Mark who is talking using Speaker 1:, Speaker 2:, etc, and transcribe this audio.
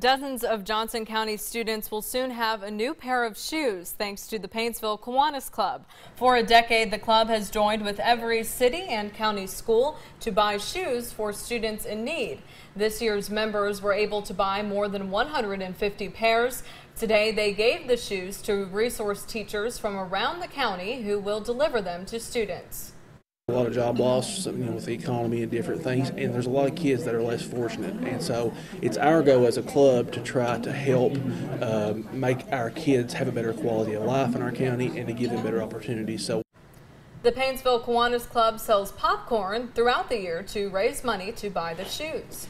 Speaker 1: Dozens of Johnson County students will soon have a new pair of shoes thanks to the Paintsville Kiwanis Club. For a decade, the club has joined with every city and county school to buy shoes for students in need. This year's members were able to buy more than 150 pairs. Today, they gave the shoes to resource teachers from around the county who will deliver them to students.
Speaker 2: A lot of job loss, you know, with the economy and different things, and there's a lot of kids that are less fortunate. And so it's our goal as a club to try to help um, make our kids have a better quality of life in our county and to give them better opportunities. So.
Speaker 1: The Paintsville Kiwanis Club sells popcorn throughout the year to raise money to buy the shoes.